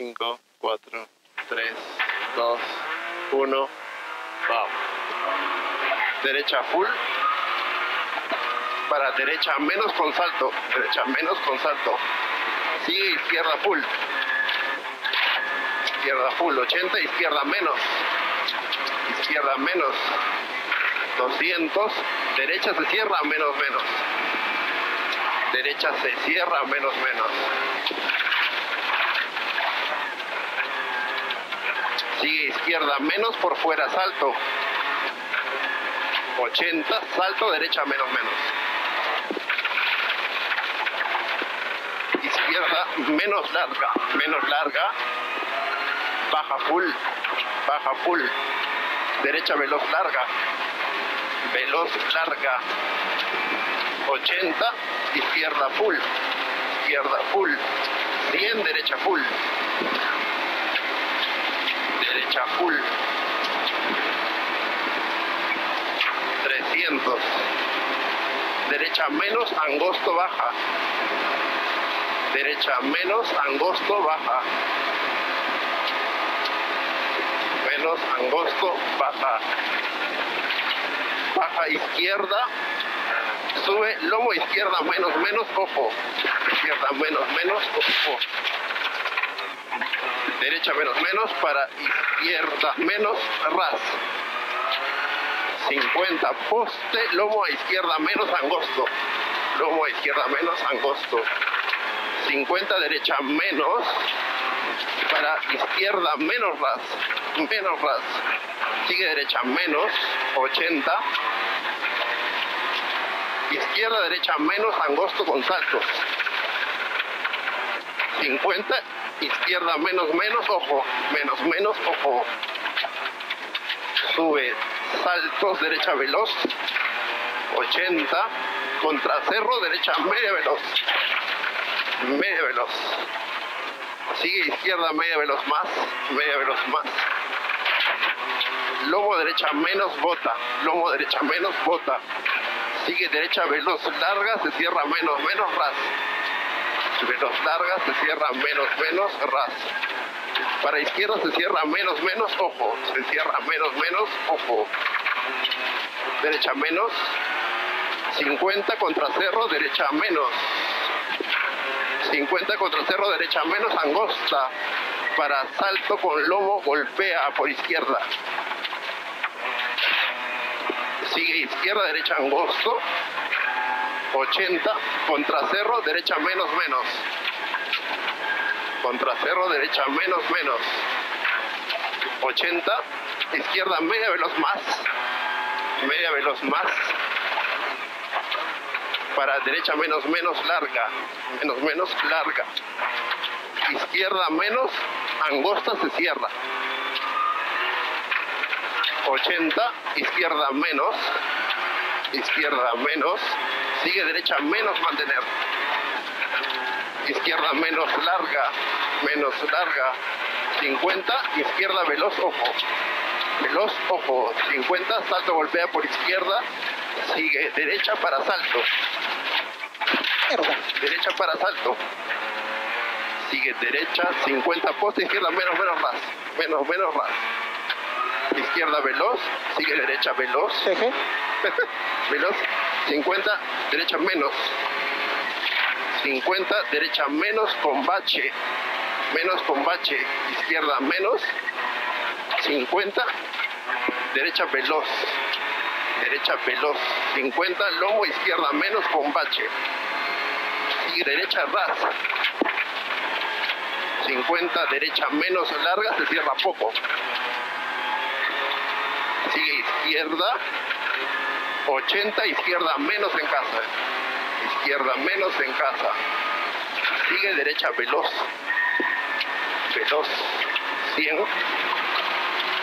5, 4, 3, 2, 1, vamos. Derecha full. Para derecha menos con salto. Derecha menos con salto. Sigue izquierda full. Izquierda full, 80, izquierda menos. Izquierda menos. 200. Derecha se cierra, menos menos. Derecha se cierra, menos menos. Sigue izquierda menos por fuera, salto. 80, salto, derecha menos menos. Izquierda menos larga, menos larga. Baja full, baja full. Derecha veloz larga. Veloz larga. 80, izquierda full. Izquierda full. 100, derecha full full. 300 derecha menos angosto baja. Derecha menos angosto baja. Menos angosto baja. Baja izquierda. Sube lomo izquierda menos menos ojo. Izquierda menos menos ojo derecha menos menos para izquierda menos ras. 50 poste lomo a izquierda menos angosto. Lomo a izquierda menos angosto. 50 derecha menos para izquierda menos ras menos ras. Sigue derecha menos 80 izquierda derecha menos angosto con saltos. 50 izquierda menos menos, ojo, menos menos, ojo. Sube, saltos, derecha veloz, 80, contra cerro, derecha media veloz, media veloz. Sigue izquierda media veloz más, media veloz más. Lomo derecha menos bota, lomo derecha menos bota. Sigue derecha veloz larga, se cierra menos, menos ras veloz larga se cierra menos menos ras. Para izquierda se cierra menos menos ojo. Se cierra menos menos ojo. Derecha menos. 50 contra cerro derecha menos. 50 contra cerro derecha menos angosta. Para salto con lomo golpea por izquierda. Sigue izquierda derecha angosto 80, contracerro, derecha menos menos. Contracerro, derecha menos menos. 80, izquierda media veloz más. Media veloz más. Para derecha menos menos larga. Menos menos larga. Izquierda menos, angosta se cierra. 80, izquierda menos. Izquierda menos sigue derecha menos mantener, izquierda menos larga, menos larga, 50, izquierda veloz, ojo, veloz, ojo, 50, salto, golpea por izquierda, sigue derecha para salto, derecha para salto, sigue derecha, 50, poste, izquierda menos, menos más, menos, menos más, izquierda veloz, sigue derecha veloz, veloz, 50, derecha menos. 50, derecha menos con bache. Menos con bache. Izquierda menos. 50, derecha veloz. Derecha veloz. 50, lomo izquierda menos con bache. Y derecha ras. 50, derecha menos larga, se cierra poco. Sigue izquierda, 80 izquierda menos en casa. Izquierda menos en casa. Sigue derecha veloz. Veloz. 100.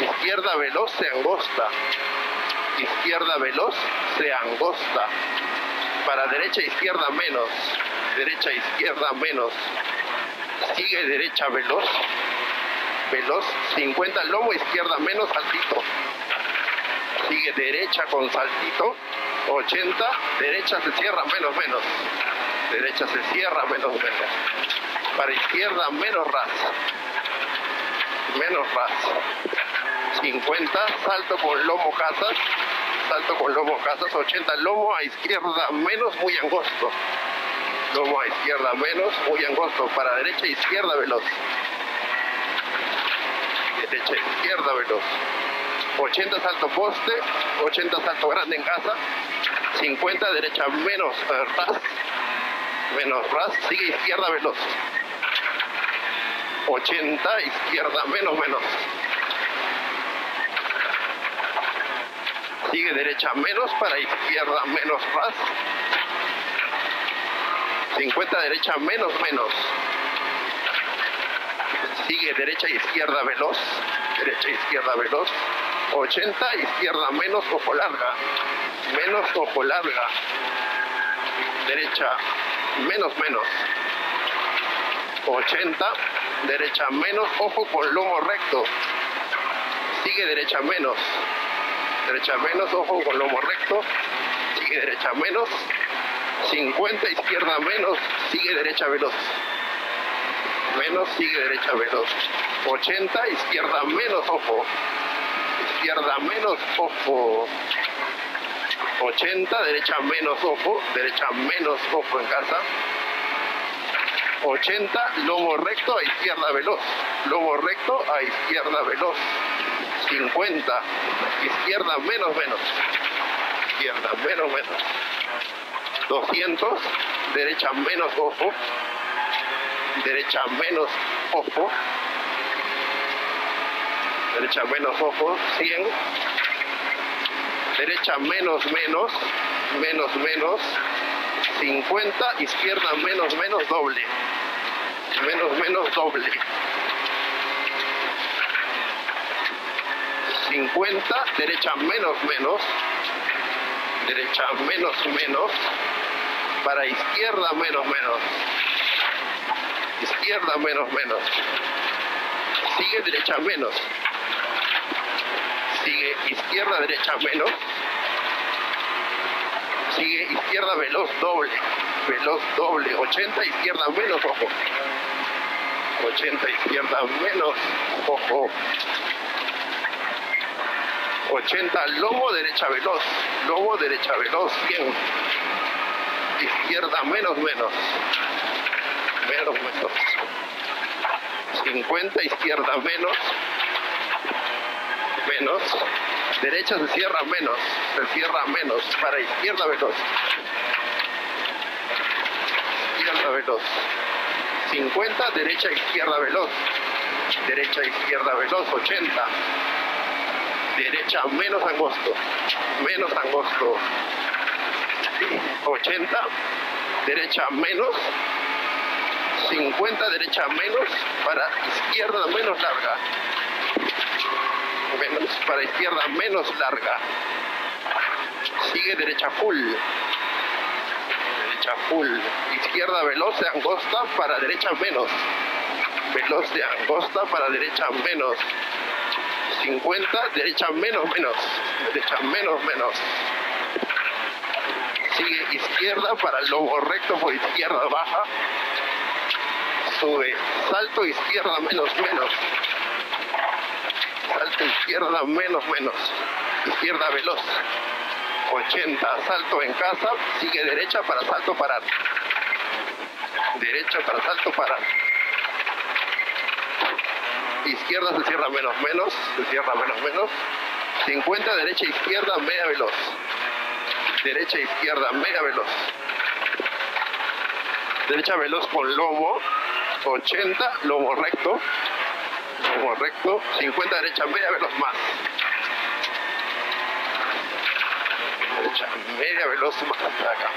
Izquierda veloz se angosta. Izquierda veloz se angosta. Para derecha izquierda menos. Derecha izquierda menos. Sigue derecha veloz. Veloz. 50 lomo izquierda menos altito sigue derecha con saltito, 80, derecha se cierra menos menos, derecha se cierra menos menos, para izquierda menos ras, menos ras. 50, salto con lomo casas, salto con lomo casas, 80, lomo a izquierda menos, muy angosto. Lomo a izquierda menos, muy angosto, para derecha izquierda veloz. Derecha izquierda veloz. 80 salto poste, 80 salto grande en casa, 50 derecha menos ras, menos ras, sigue izquierda veloz. 80 izquierda menos menos. Sigue derecha menos para izquierda menos ras. 50 derecha menos menos. Sigue derecha izquierda veloz. Derecha izquierda veloz. 80 izquierda menos ojo larga. Menos ojo larga. Derecha menos menos. 80 derecha menos ojo con lomo recto. Sigue derecha menos derecha menos, ojo con lomo recto, sigue derecha menos, 50 izquierda menos, sigue derecha veloz, menos, sigue derecha veloz, 80 izquierda menos, ojo, izquierda menos, ojo, 80 derecha menos, ojo, derecha menos, ojo en casa, 80 lomo recto a izquierda veloz, lomo recto a izquierda veloz, 50, izquierda menos menos, izquierda menos menos, 200, derecha menos ojo, derecha menos ojo, derecha menos ojo, 100, derecha menos menos, menos menos, 50, izquierda menos menos doble, menos menos doble. 50, derecha menos menos, derecha menos menos, para izquierda menos menos, izquierda menos menos, sigue derecha menos, sigue izquierda derecha menos, sigue izquierda veloz doble, veloz doble, 80 izquierda menos, ojo, 80 izquierda menos, ojo, 80 lomo derecha veloz, lomo derecha veloz, 100, izquierda menos menos, menos menos, 50 izquierda menos, menos, derecha se cierra menos, se cierra menos, para izquierda veloz, izquierda veloz, 50 derecha izquierda veloz, derecha izquierda veloz, 80 derecha menos angosto, menos angosto, 80, derecha menos, 50, derecha menos, para izquierda menos larga, menos, para izquierda menos larga, sigue derecha full, derecha full, izquierda veloz de angosta para derecha menos, veloz de angosta para derecha menos, 50, derecha menos, menos, derecha menos, menos. Sigue izquierda para el lobo recto por izquierda baja. Sube, salto izquierda menos, menos. Salto izquierda menos, menos. Izquierda veloz. 80, salto en casa, sigue derecha para salto parar. Derecha para salto parar izquierda se cierra menos menos, se cierra menos menos, 50 derecha izquierda media veloz, derecha izquierda media veloz, derecha veloz con lomo, 80 lomo recto, lomo recto, 50 derecha media veloz más, derecha media veloz más acá.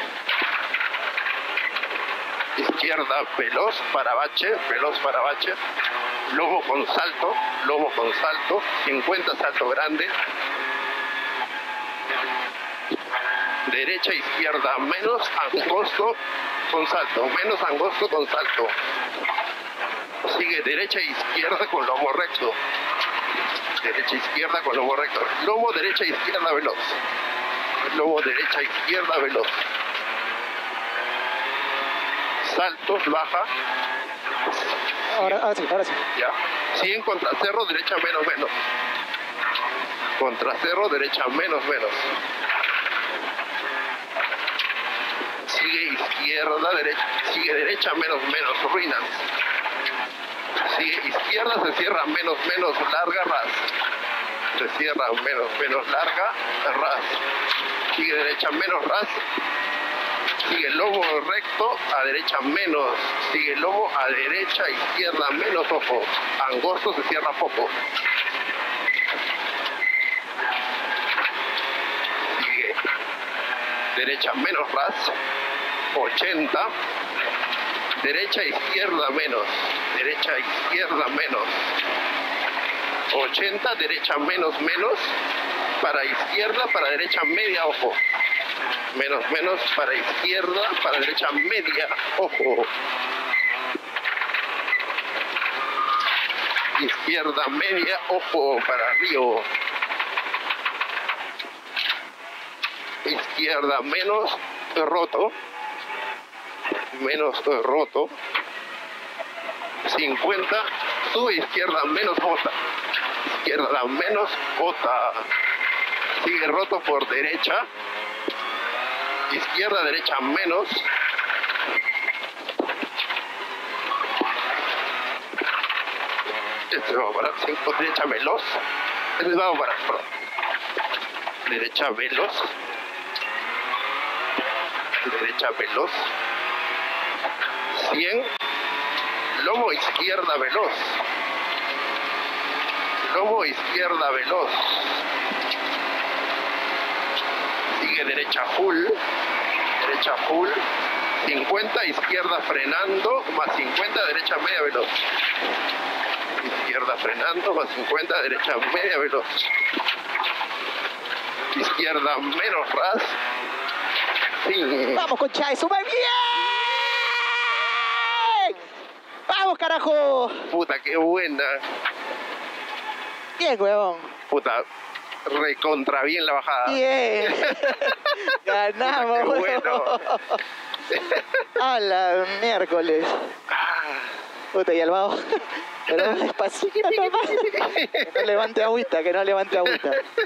Izquierda veloz para bache, veloz para bache, lobo con salto, lobo con salto, 50 salto grande, derecha, izquierda, menos angosto con salto, menos angosto con salto. Sigue derecha e izquierda con lomo recto. Derecha, izquierda con lomo recto. Lomo derecha, izquierda, veloz. Lomo derecha, izquierda, veloz. Saltos, baja, Ahora, ahora sí, ahora sí. Ya. 100 contra cerro, derecha menos menos. Contra cerro, derecha menos menos. Sigue izquierda, derecha, sigue derecha menos menos, ruinas. Sigue izquierda, se cierra menos menos, larga, ras. Se cierra menos menos, larga, ras. Sigue derecha menos, ras. Sigue lobo recto, a derecha menos. Sigue lobo a derecha, izquierda menos, ojo. Angosto se cierra poco. Derecha menos ras. 80. Derecha, izquierda menos. Derecha, izquierda menos. 80, derecha menos menos. Para izquierda, para derecha media, ojo menos menos para izquierda, para derecha media, ojo. Izquierda media, ojo, para río. Izquierda menos roto, menos roto. 50, sube izquierda menos bota. Izquierda menos bota. Sigue roto por derecha, izquierda, derecha menos. Este va para 5, derecha veloz. Este va para perdón. derecha veloz. Derecha veloz. 100. Lomo izquierda veloz. Lomo izquierda veloz. Sigue derecha full derecha full, 50, izquierda frenando, más 50, derecha media veloz. Izquierda frenando, más 50, derecha media veloz. Izquierda menos ras. Sí. Vamos, concha de suma bien. Vamos, carajo. Puta, qué buena. Bien, huevón. Puta, recontra bien la bajada. Bien. Ganamos, Qué bueno. A la miércoles. Ah. Puta, y al vago. Pero despacito no levante agüita, que no levante agüita.